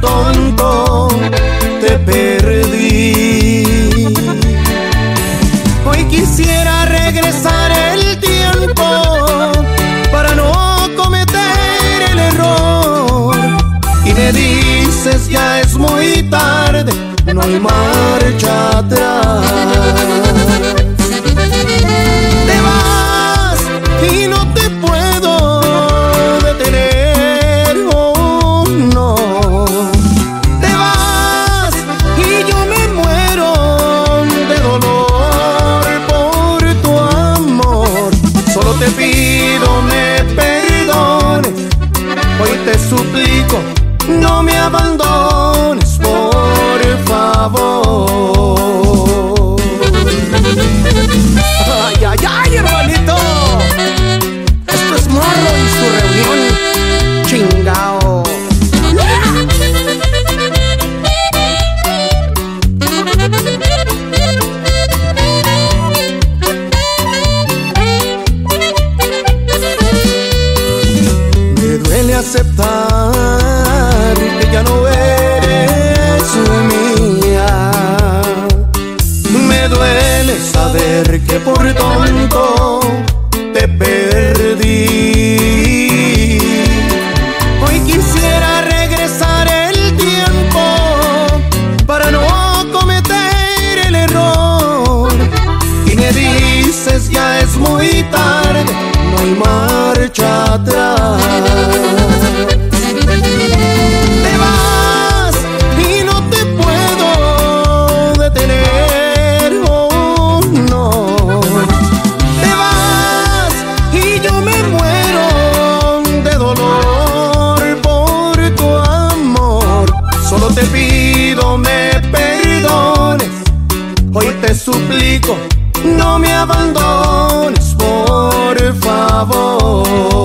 tonto te perdí. Hoy quisiera regresar el tiempo para no cometer el error. Y me dices ya es muy tarde, no hay marcha favor. Ay, ay, ay, hermanito. Esto es Morro y su reunión. Chingao. Me duele aceptar duele saber que por tonto te perdí. Hoy quisiera regresar el tiempo para no cometer el error. Y me dices ya es muy tarde, no hay marcha atrás. Me perdones, hoy te suplico, no me abandones, por favor.